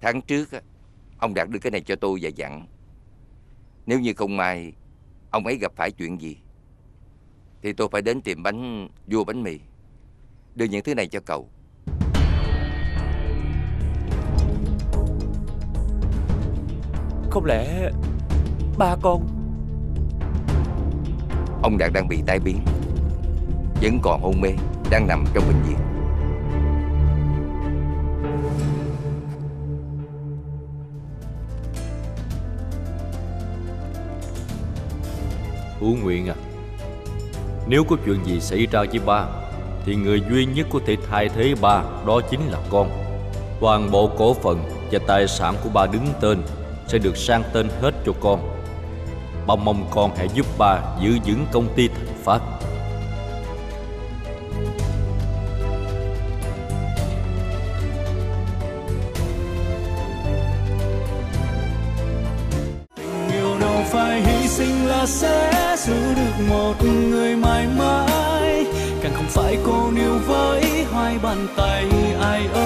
Tháng trước ông Đạt đưa cái này cho tôi và dặn Nếu như không may Ông ấy gặp phải chuyện gì Thì tôi phải đến tiệm bánh vua bánh mì Đưa những thứ này cho cậu. Không lẽ ba con? Ông Đạt đang bị tai biến Vẫn còn hôn mê Đang nằm trong bệnh viện Hữu Nguyện à. Nếu có chuyện gì xảy ra với ba, Thì người duy nhất có thể thay thế ba, Đó chính là con. Toàn bộ cổ phần và tài sản của ba đứng tên Sẽ được sang tên hết cho con. Ba mong con hãy giúp ba giữ vững công ty Thành Phát Tình yêu đâu phải hy sinh là sẽ giữ được một người mãi mãi càng không phải cô níu với hai bàn tay ai.